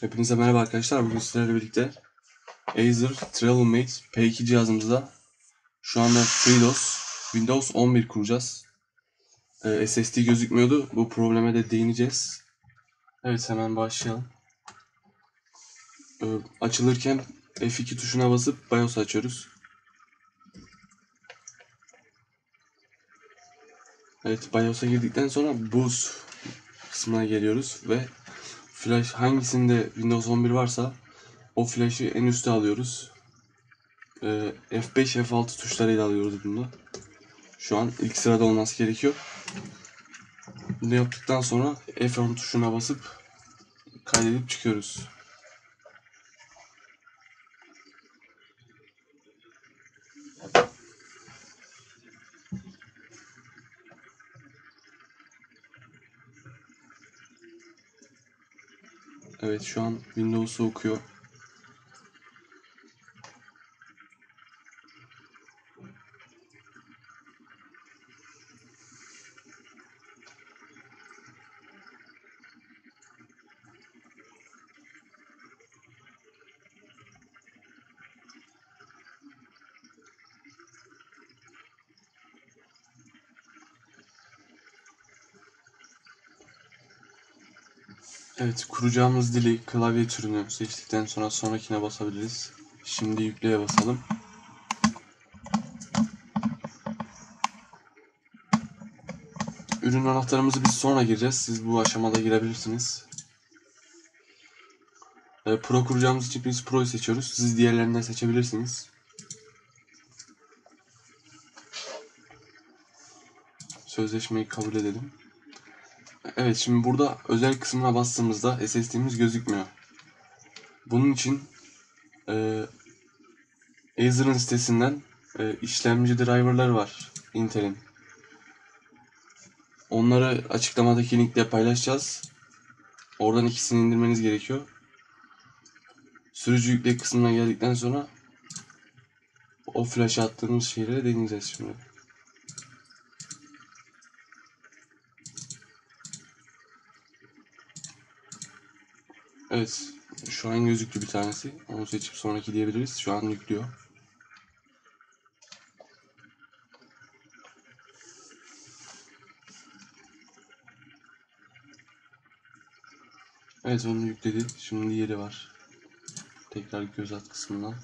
Hepinize merhaba arkadaşlar. Bugün sizlerle birlikte Acer Travelmate P2 cihazımızda şu anda FreeDOS Windows 11 kuracağız. Ee, SSD gözükmüyordu. Bu probleme de değineceğiz. Evet hemen başlayalım. Ee, açılırken F2 tuşuna basıp BIOS açıyoruz. Evet BIOS'a girdikten sonra Boost kısmına geliyoruz ve flash hangisinde Windows 11 varsa o flash'ı en üste alıyoruz. Ee, F5 F6 tuşlarıyla alıyoruz bunu. Şu an ilk sırada olması gerekiyor. Bunu yaptıktan sonra F10 tuşuna basıp kaydedip çıkıyoruz. Evet şu an Windows'u okuyor. Evet, kuracağımız dili, klavye türünü seçtikten sonra sonrakine basabiliriz. Şimdi yükleye basalım. Ürün anahtarımızı biz sonra gireceğiz. Siz bu aşamada girebilirsiniz. Ee, Pro kuracağımız için biz Pro'yu seçiyoruz. Siz diğerlerinden seçebilirsiniz. Sözleşmeyi kabul edelim. Evet şimdi burada özel kısmına bastığımızda SSD'miz gözükmüyor. Bunun için e, Acer'ın sitesinden e, işlemci driver'lar var Intel'in. Onları açıklamadaki linkle paylaşacağız. Oradan ikisini indirmeniz gerekiyor. Sürücü yükle kısmına geldikten sonra o flash'a attığımız şeylere deneyeceğiz şimdi. Evet. Şu an gözüktü bir tanesi. Onu seçip sonraki diyebiliriz. Şu an yüklüyor. Evet onu yükledi. Şimdi diğeri var. Tekrar göz at kısmından.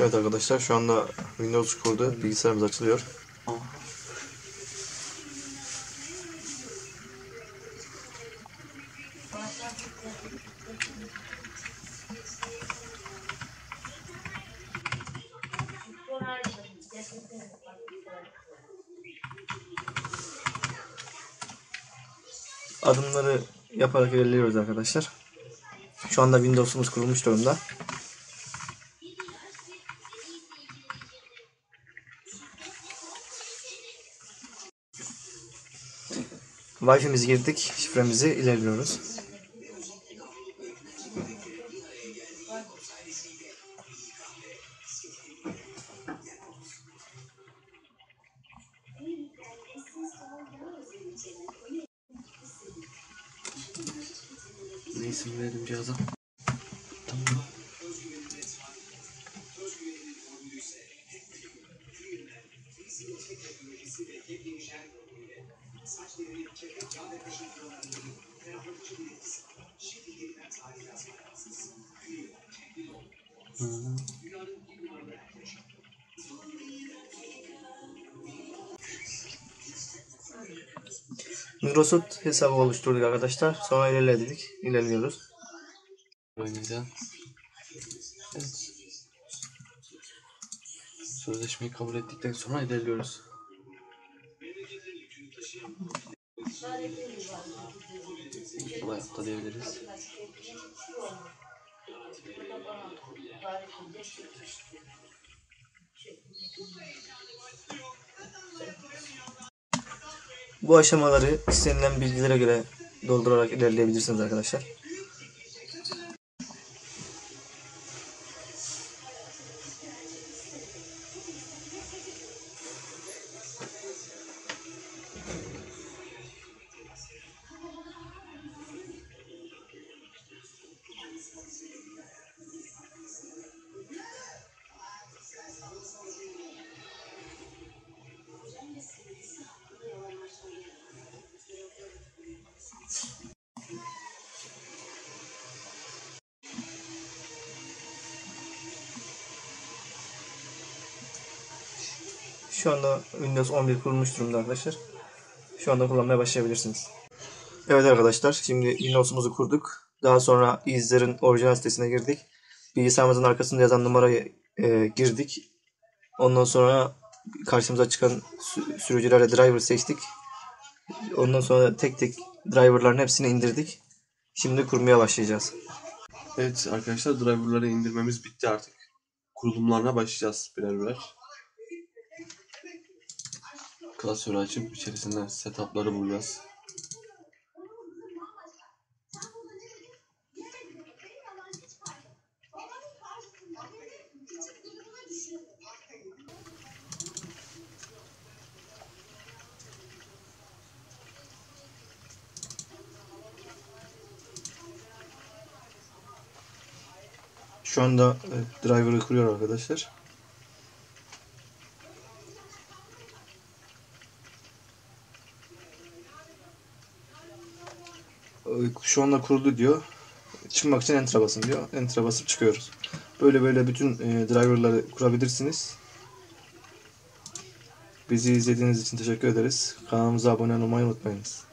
Evet arkadaşlar şu anda Windows kurdu. Bilgisayarımız açılıyor. Adımları yaparak ilerliyoruz arkadaşlar. Şu anda Windows'umuz kurulmuş durumda. Wi-Fi'mizi girdik, şifremizi ilerliyoruz. Ne isim verelim cihaza? Microsoft hesabı oluşturduk arkadaşlar. Sonra ilerledik. İlerliyoruz. Oynayacağım. Evet. Sözleşmeyi kabul ettikten sonra ilerliyoruz. Kolay yaptı diyebiliriz. Bu aşamaları istenilen bilgilere göre doldurarak ilerleyebilirsiniz arkadaşlar. Şu anda Windows 11 kurulmuş durumda arkadaşlar. Şu anda kullanmaya başlayabilirsiniz. Evet arkadaşlar şimdi Windows'umuzu kurduk. Daha sonra izlerin orijinal sitesine girdik. Bilgisayarımızın arkasında yazan numarayı e, girdik. Ondan sonra karşımıza çıkan sü- sürücülerle driver seçtik. Ondan sonra tek tek driverların hepsini indirdik. Şimdi kurmaya başlayacağız. Evet arkadaşlar driverları indirmemiz bitti artık. Kurulumlarına başlayacağız birer birer. Klasörü açıp içerisinden setupları bulacağız. Şu anda driver'ı kuruyor arkadaşlar. Şu anda kuruldu diyor. Çıkmak için enter'a basın diyor. Enter'a basıp çıkıyoruz. Böyle böyle bütün e, driver'ları kurabilirsiniz. Bizi izlediğiniz için teşekkür ederiz. Kanalımıza abone olmayı unutmayınız.